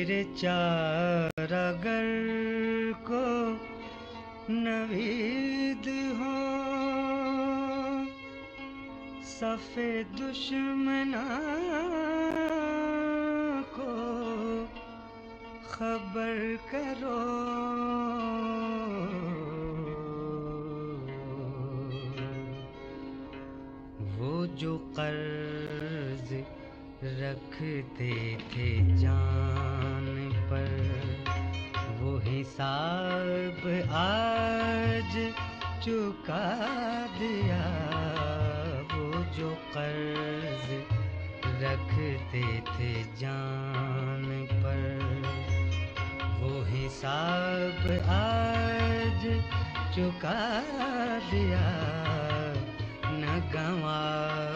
मेरे चारागर को नवीद हो सफ़े दुश्मना को खबर करो। वो जो कर्ज रखते थे जान पर। वो हिसाब आज चुका दिया। वो जो कर्ज रखते थे जान पर। वो हिसाब आज चुका दिया। न गवा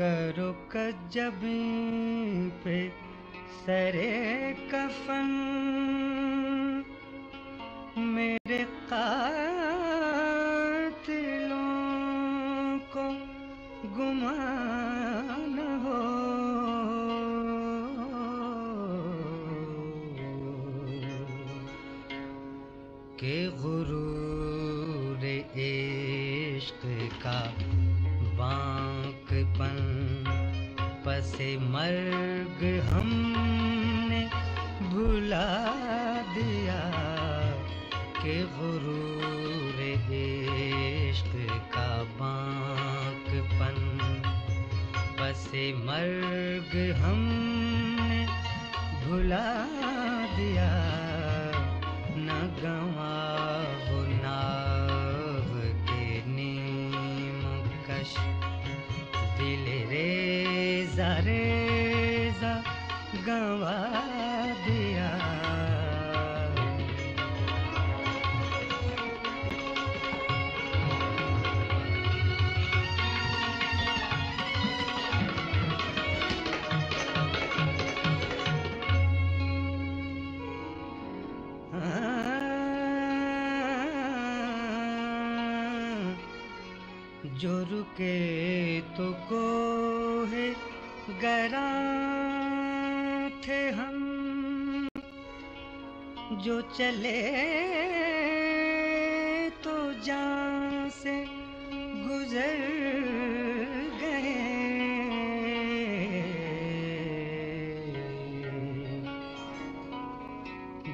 करो कजबी पे सरे कफन जो रुके तो को है गरा थे हम। जो चले तो जान से गुजर गए।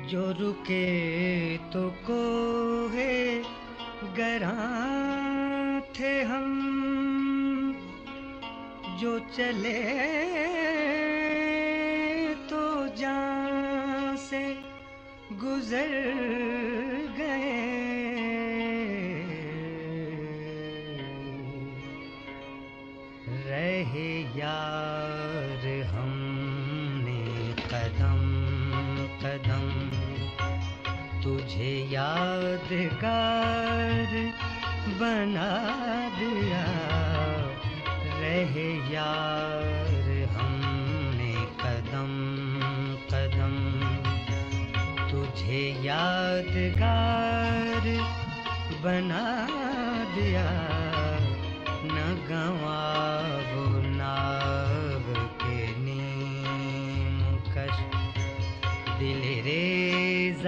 जो रुके तो को है गरा जो चले तो जान से गुजर गए। रहे यार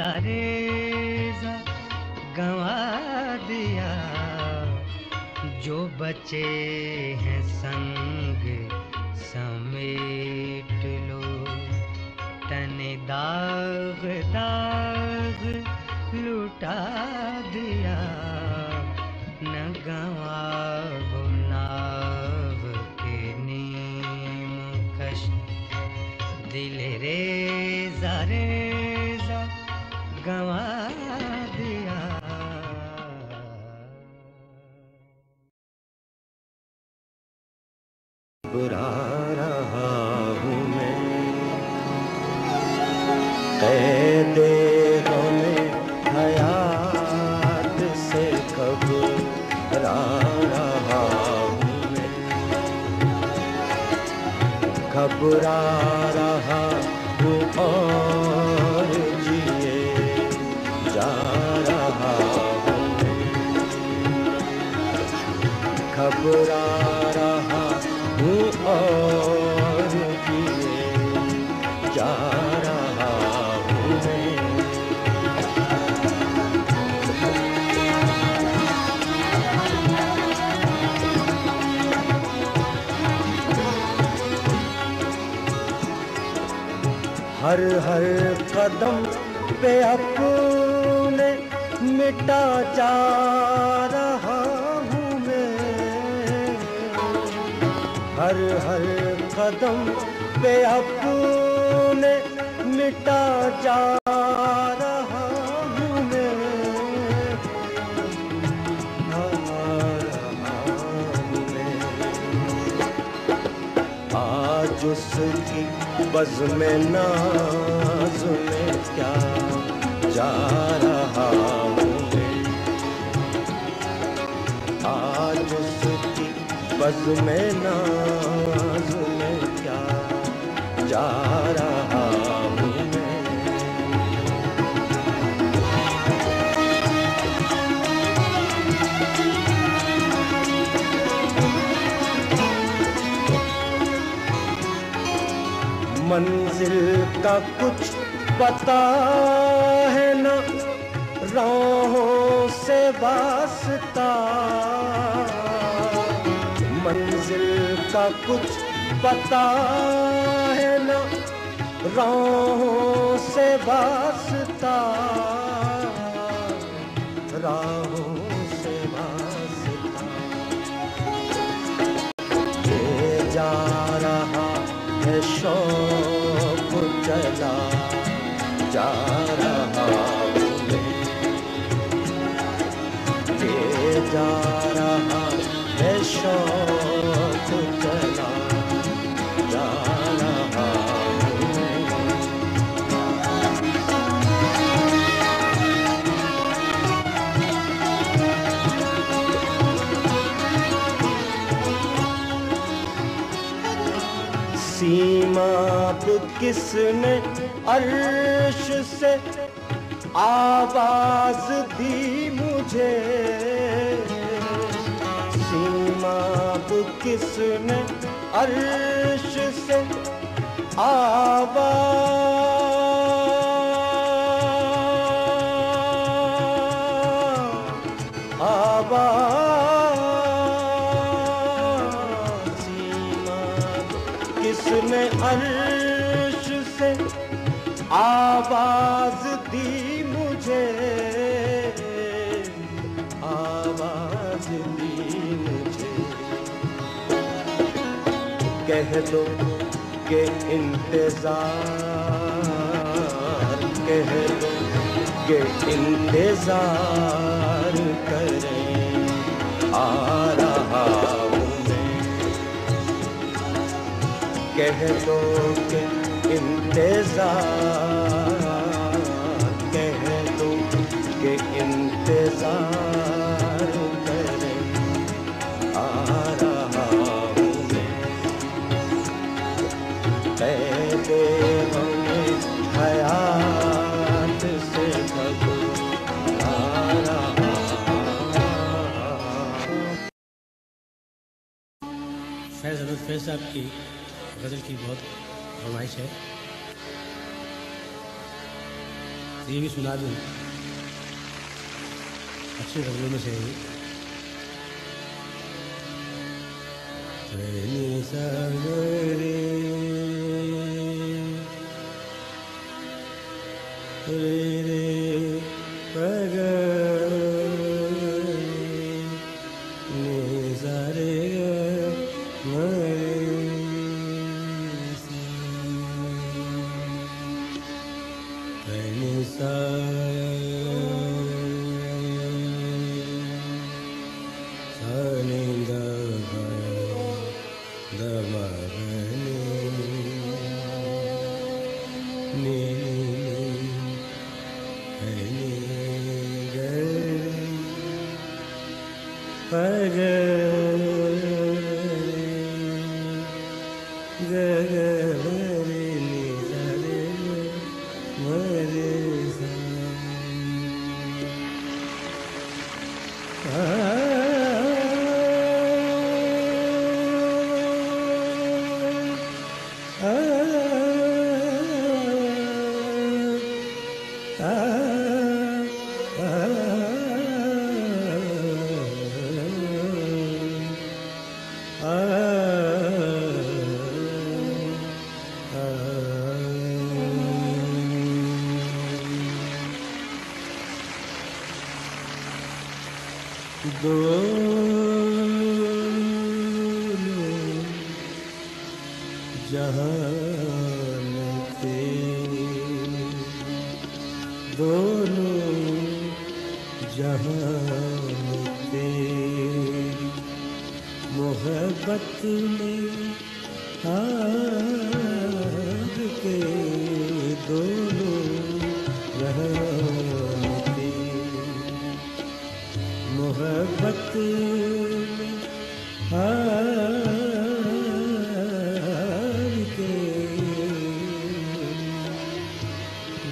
रेजा गवा जो बचे हैं संग समेट लो। तन दाग दाग हर हर कदम पे अपने मिटा जा रहा हूँ मैं। हर हर कदम पे अपने मिटा जा रहा हूँ आज उसकी बज में नाज में क्या जा रहा हूँ? आज उसकी बज में नाज में क्या जा रहा मंजिल का कुछ पता है न राहों से वास्ता। मंजिल का कुछ पता है न राहों से वास्ता। राहों है चला जा रहा ये जा रहा है शौक सीमा किसने अर्श से आवाज़ दी मुझे? सीमा पे किसने अर्श से आवाज़ कह दो के इंतज़ार कह दो के इंतज़ार करें आ रहा हूँ मैं। कह दो के इंतज़ार फैज साहब की गज़ल की बहुत फरमाइश है। तो ये भी सुना दूँ। अच्छी गज़लों में से ही Hey पैग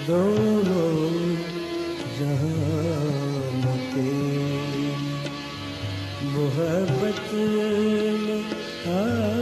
दोनों जहा तेरी मोहब्बत आ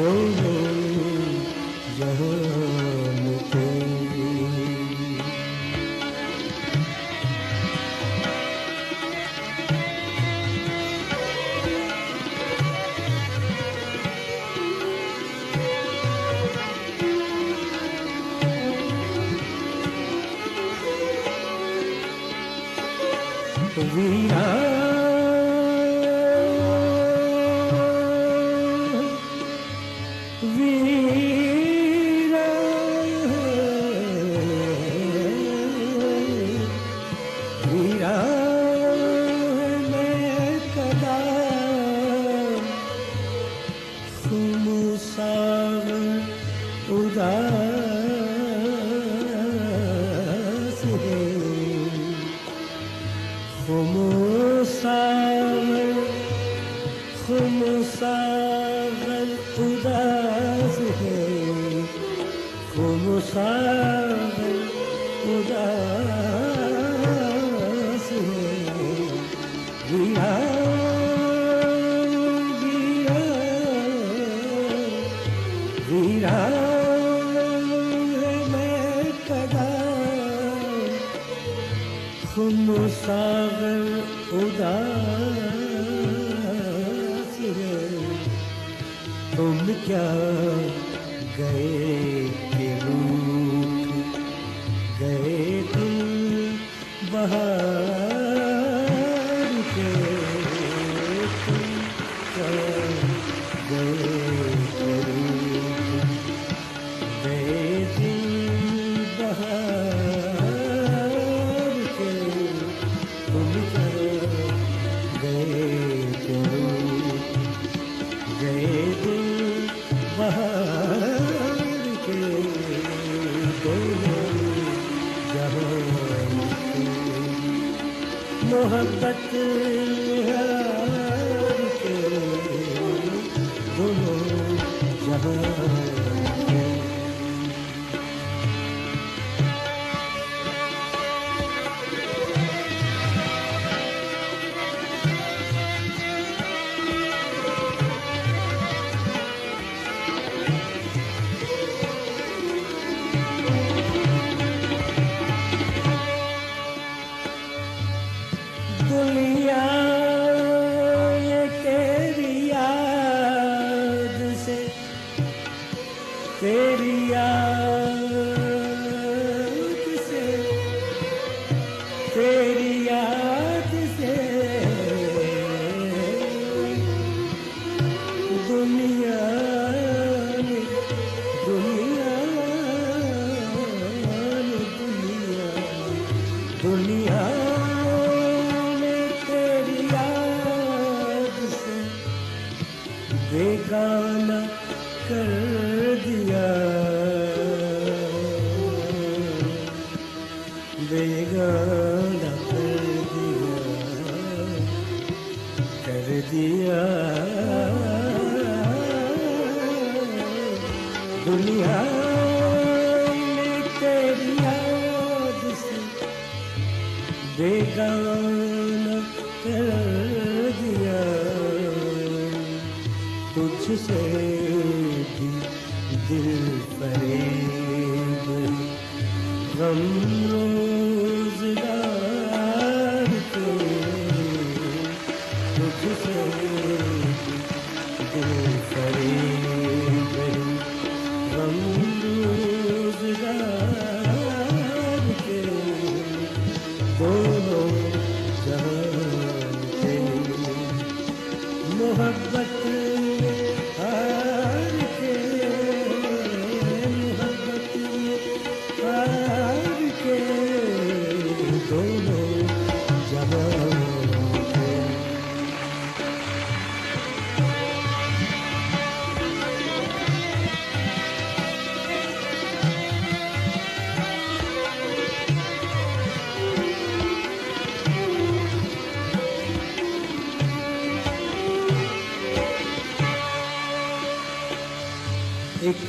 Deus. क्या गए के रूप? गए तुम बहार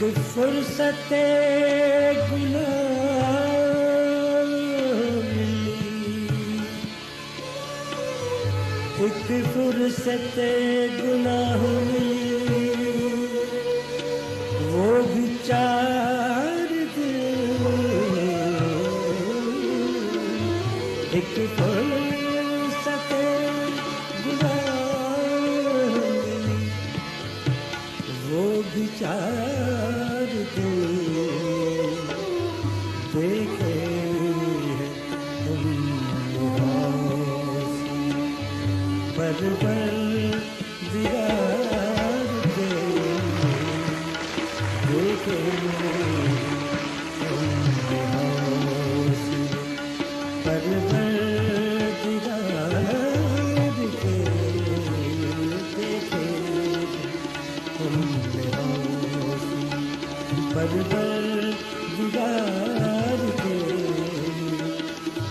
फुर्सत गुना एक फुर्सत गुनाह मिली।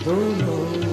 Oh, know.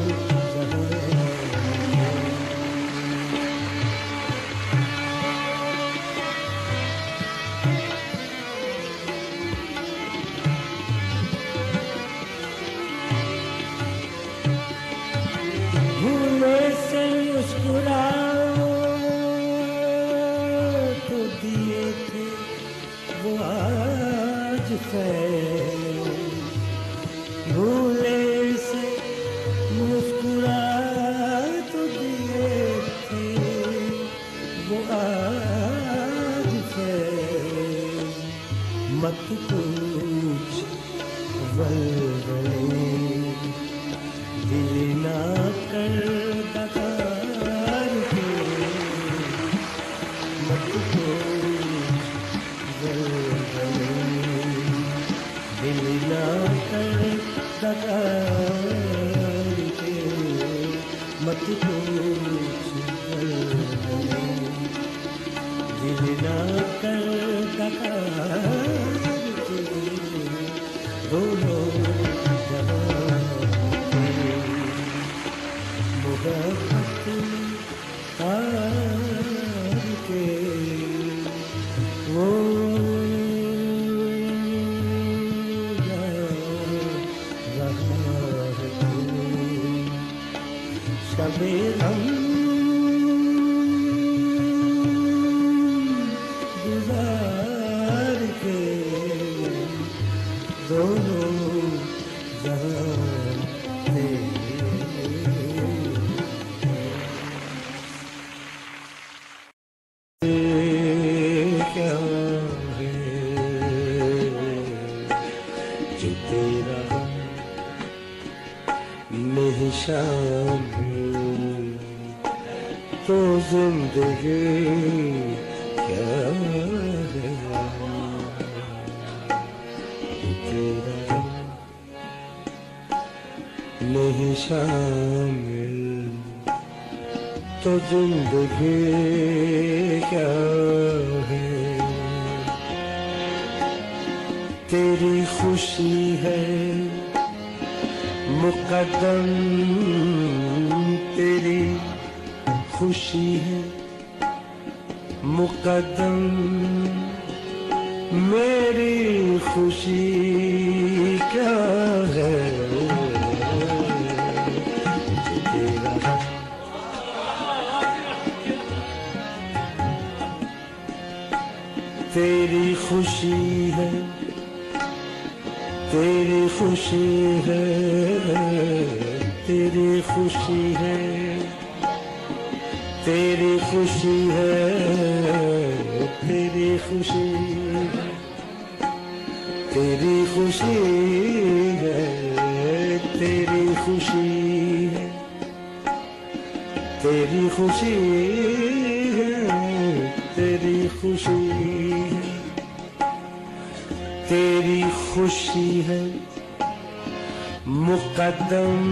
சபேதம் खुशी है। तेरी खुशी है, तेरी खुशी है। तेरी खुशी है, तेरी खुशी तेरी खुशी है, तेरी खुशी तेरी खुशी है, तेरी खुशी तेरी खुशी है। मुकदम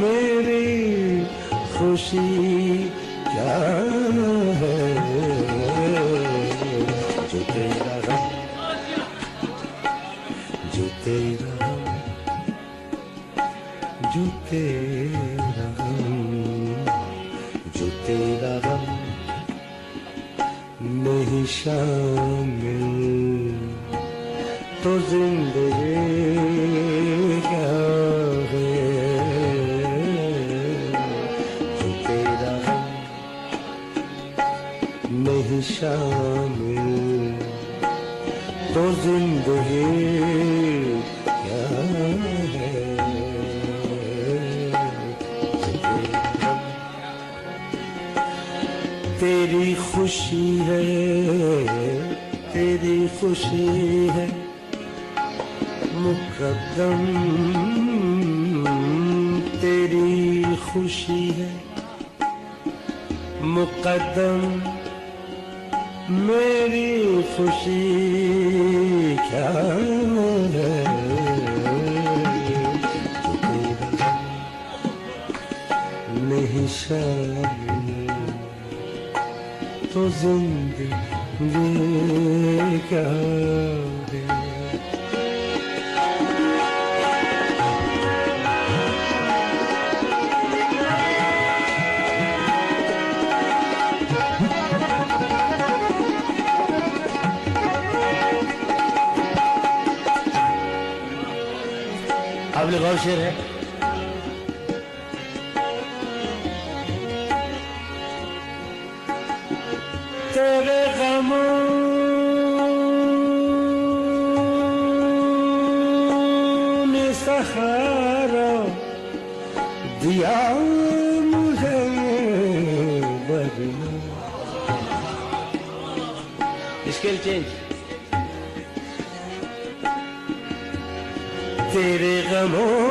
मेरी खुशी क्या है? जो तेरा रंग, जो तेरा जो तेरा जो तेरा रंग नहीं तेरी खुशी है मुकदम तेरी खुशी है मुकदम मेरी खुशी क्या है? नहीं शामिल तो ज़िंदगी क्या है अब लगाओ शेर है स्केल चेंज तेरे गमों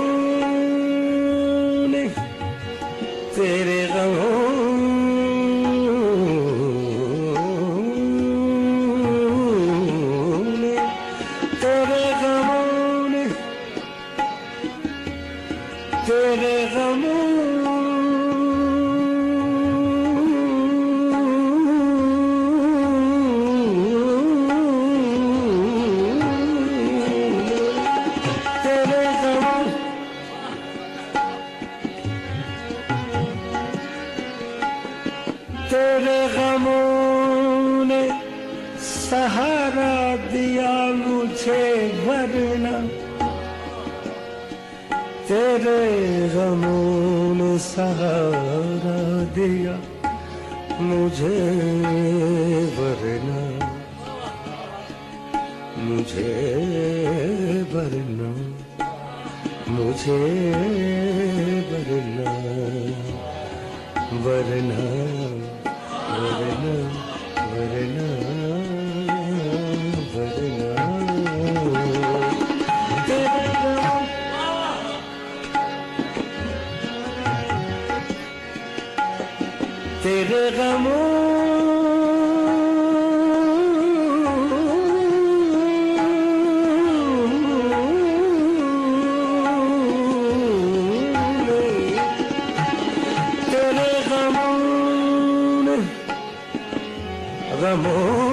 गमों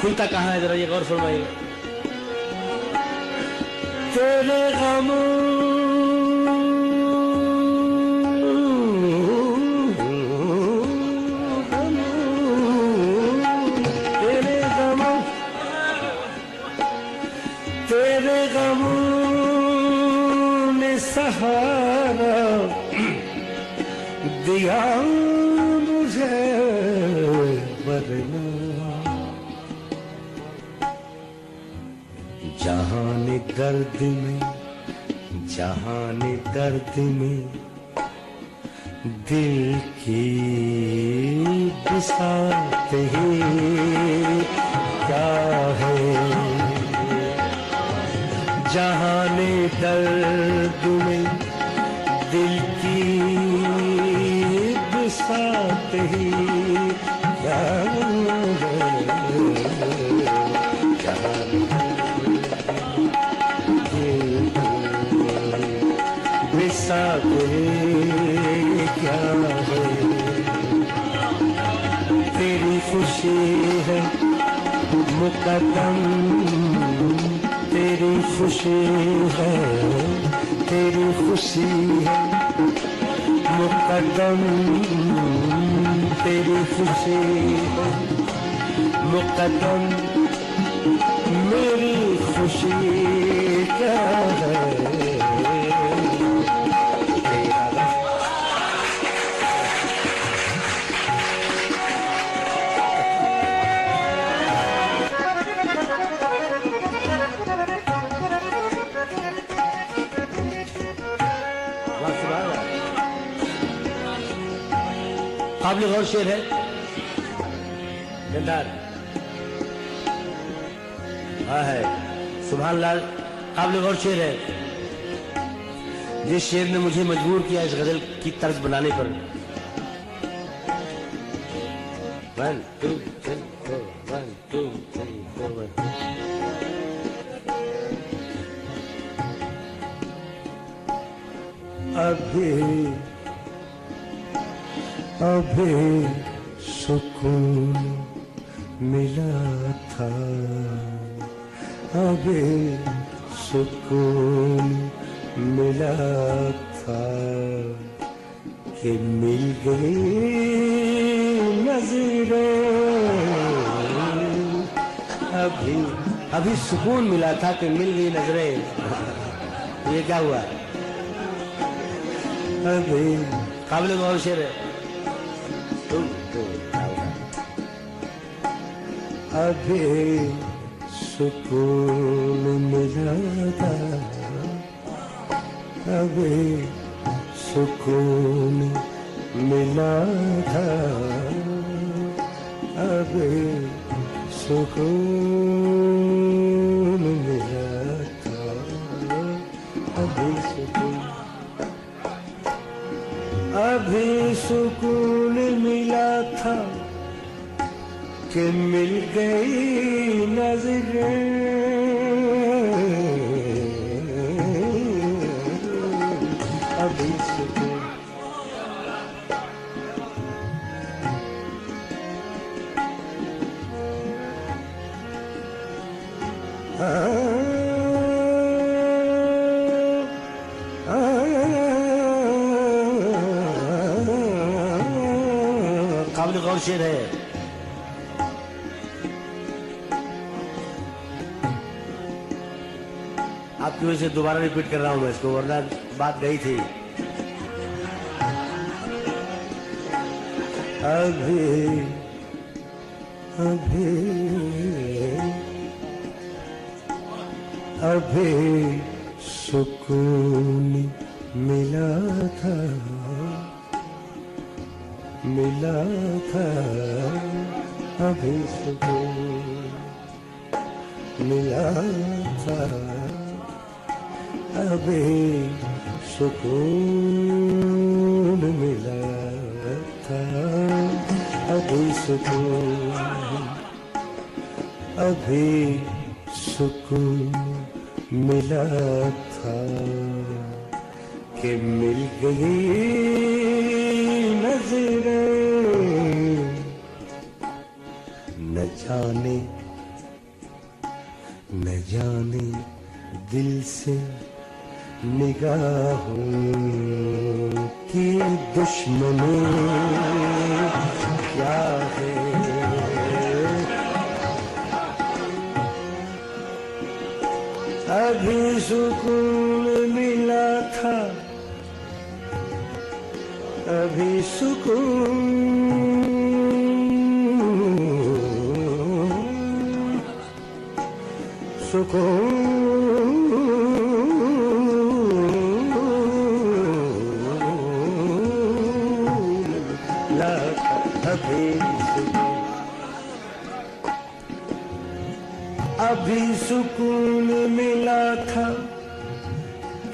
खुलता कहाँ है जरा ये गौर फरमाइएगा तेरे गमों दर्द में जहान दर्द में दिल की बिसात है। क्या है? जहान दर्द मुकदम तेरी खुशी है, तेरी खुशी है। मुकदम, तेरी खुशी है। मुकदम, मेरी खुशी क्या है? काबिल और शेर है। गंदार हाँ है। सुभान लाल आप लोग और शेर है। जिस शेर ने मुझे मजबूर किया इस गज़ल की तर्ज बनाने पर। One two three four one two three four one अभी अभी सुकून मिला था। अभी सुकून मिला था कि मिल गई नज़रें। अभी अभी सुकून मिला था कि मिल गई नज़रें। ये क्या हुआ? अभी काबिल गौर शेर है। अभी सुकून मिला अभी सुकून मिला था। अभी सुकून मिला था। अभी सुकून अभी सुकून। कि मिल गई नज़रें अभी सुकून काबिल गौर शेर आपकी वजह से दोबारा रिपीट कर रहा हूँ मैं इसको, वरना बात गई थी। अभी अभी अभी सुकून मिला था मिला था, अभी सुकून मिला था। अभी सुकून मिला था। अभी सुकून अभी सुकून मिला था कि मिल गई नज़रें। न जाने न जाने दिल से निगाहों की दुश्मनी क्या है? अभी सुकून मिला था अभी सुकून सुकून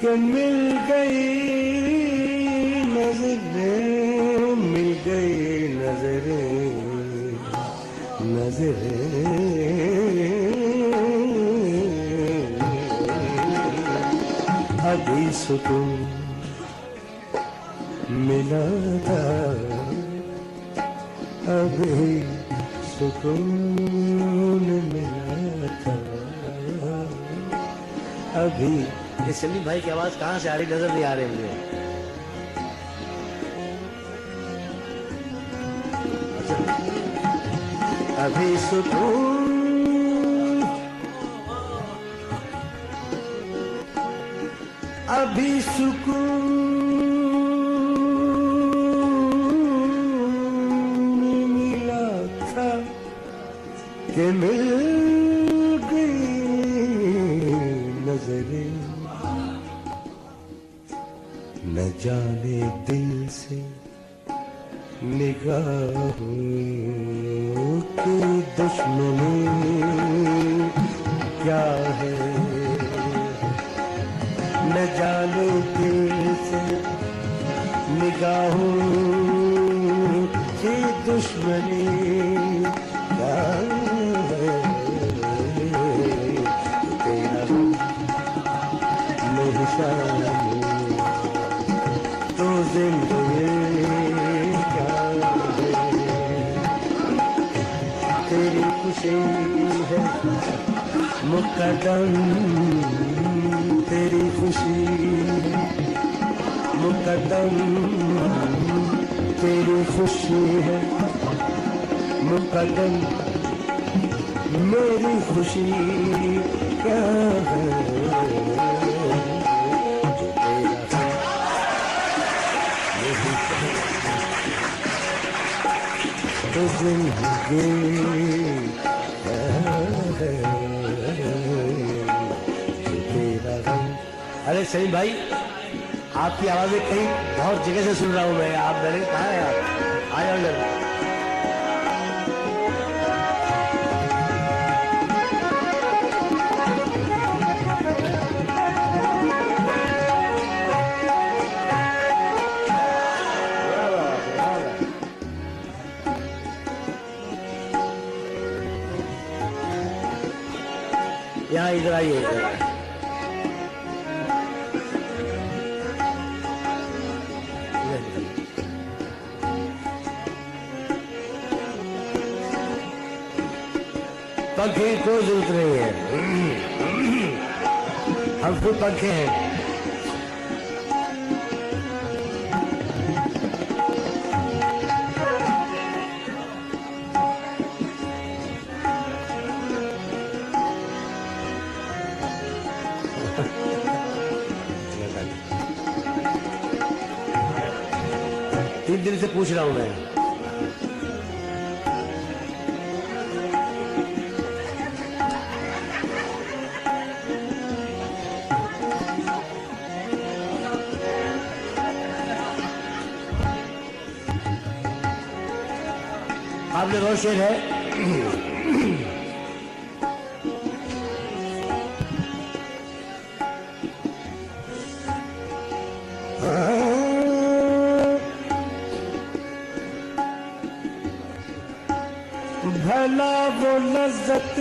कि मिल गई नज़रें, मिल गई नज़रें नज़रें। अभी सुकून मिला था, अभी सुकून मिला था। अभी ये सलीम भाई की आवाज़ कहाँ से आ रही? नज़र नहीं आ रही मुझे। अभी सुकून। अभी सुकून। अरे सलीम भाई, आपकी आवाज़ें कहीं बहुत जगह से सुन रहा हूँ मैं। आप मेरे कहाँ हैं आप? आ जाओ इधर। यहाँ इधर आइए। इधर पंखे की कोई ज़रूरत नहीं है। हम खुद पंखे हैं। शेर है। भला वो लज्जत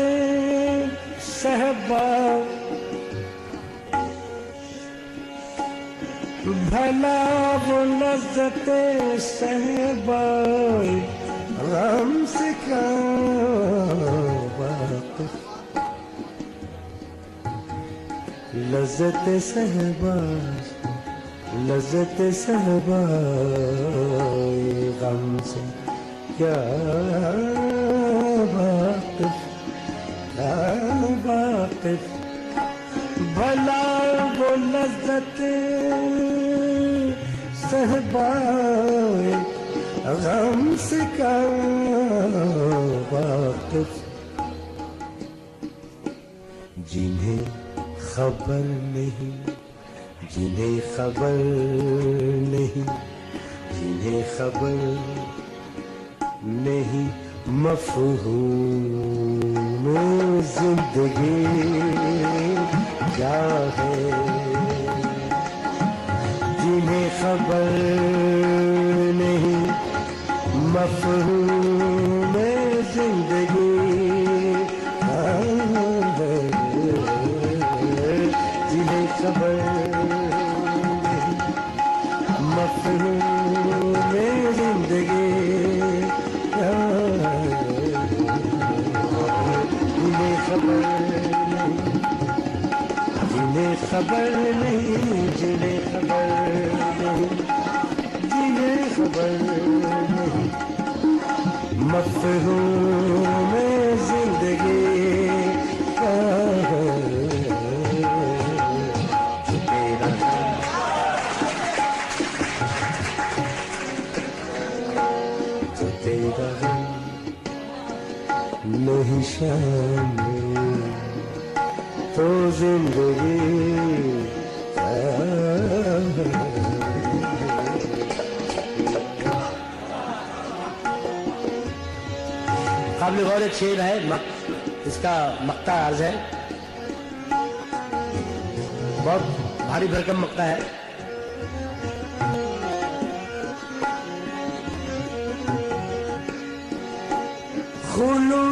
सहबा। भला वो लज्जत सहबा। लज्जत सहबा लज्जत सहबा गम से क्या वाकिफ क्या वाकिफ भला वो लज्जत सहबाए गम से क्या वाकिफ खबर नहीं, जिन्हें खबर नहीं, जिन्हें खबर नहीं, मफहूम ज़िंदगी क्या है? जिन्हें खबर नहीं, मफहूम ज़िंदगी खबर नहीं जिन्हें खबर नहीं जिन्हें खबर नहीं। मफहूम ज़िंदगी नहीं तो ज़िंदगी काबिल गौर एक शेर है मक, इसका मक्ता अर्ज़ है। बहुत भारी भरकम मक्ता है। जाहिद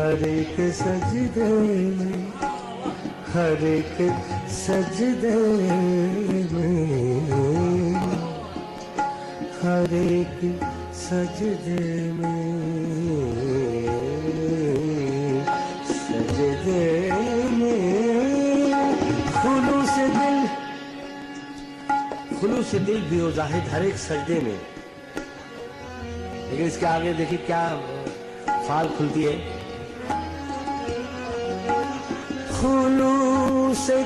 हर एक सजदे में, हर एक सजदे में, हर एक सजदे में सजदे में। से दिल, खुलू से दिल भी हो जाहिद हर एक सजदे में। लेकिन इसके आगे देखिए क्या फाल खुलती है। खुलू से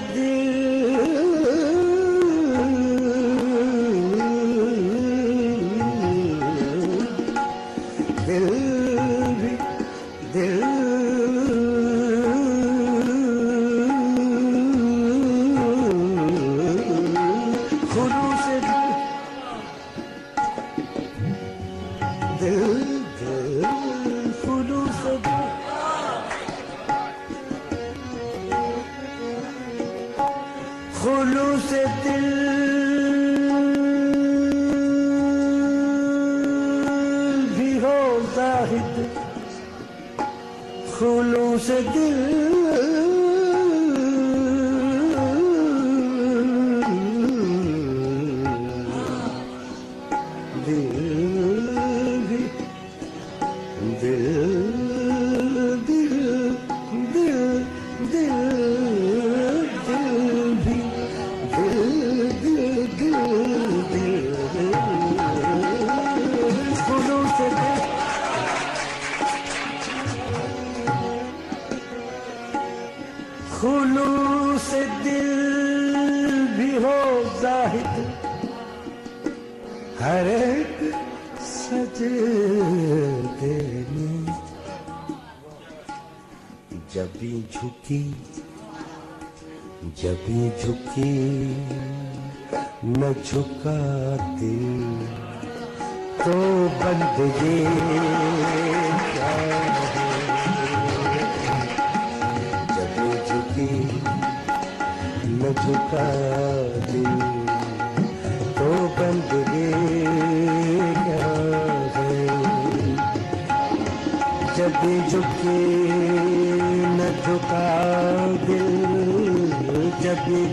खुलूस दिल। भी हो जाहिद खुलूस दिल।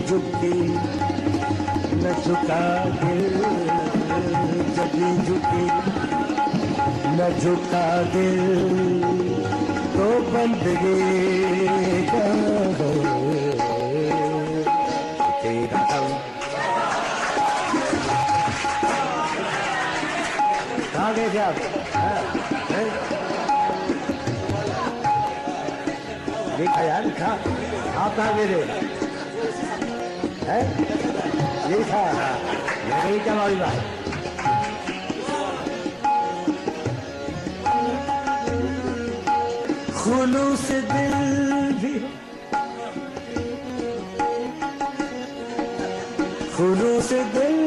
झुके न झुका दिल जब झुके। न झुका दिल तो बंदगी का तेरा कहाँ गए थे आप। हाँ, देखा यार देखा आप कहाँ गए थे? हैं? यही था हाँ, मैं कही क्या हमारी बात खुलूस दिल भी खुलूस दिल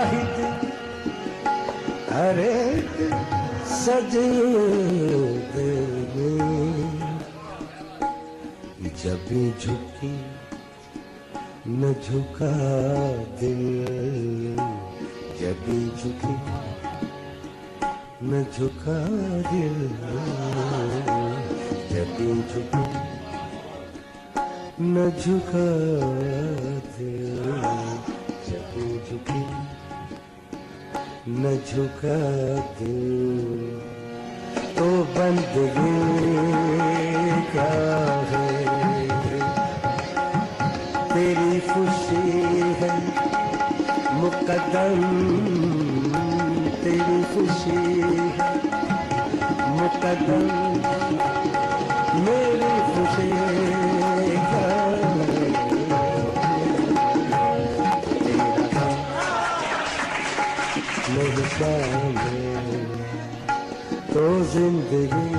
जाहिद हर एक जब झुकी, न झुका दिल। जब झुकी, न झुका दिल। जब झुकी, न झुका दिल। झुकी न झुका दिल तो बंदगी क्या है? तेरी खुशी है मुकदम, तेरी खुशी है कदम ज़िंदगी